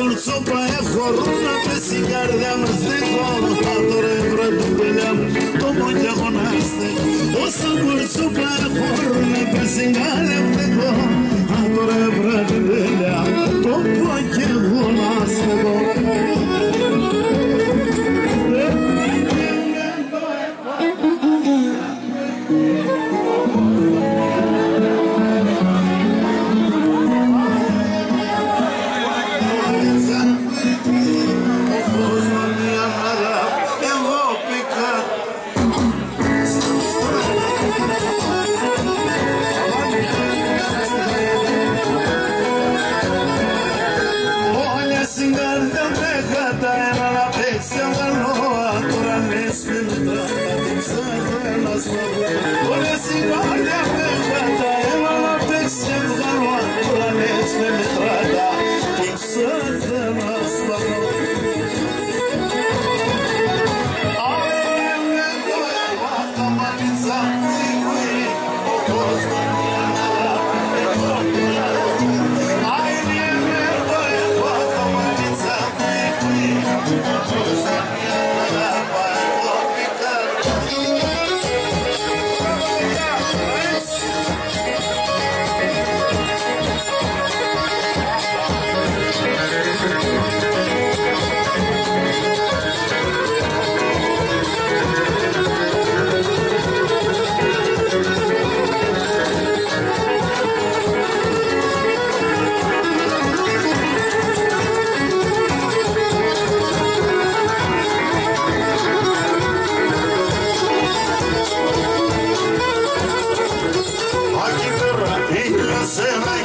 Ford sopa e horuna pe sigar de amrze ko hatore pra dubela to moja gonaste o sa ford sopa e horuna pe sigar de amrze ko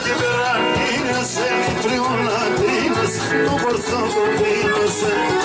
Liberatinas, entre latinas, tu por santo vino,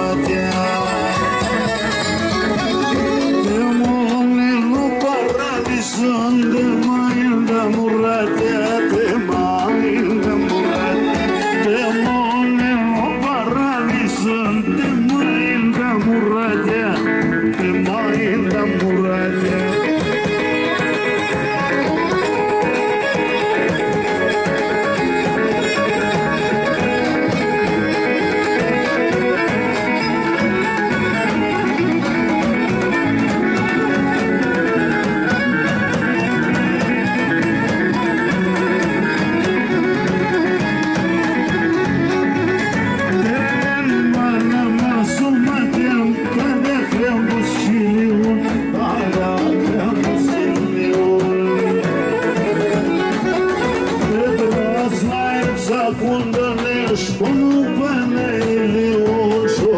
κοντανές πόνου πανελιώσω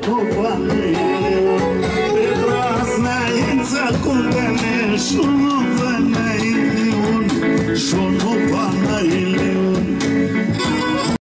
το πανελιώ Πέτρας να είναι τσακοντανές πόνου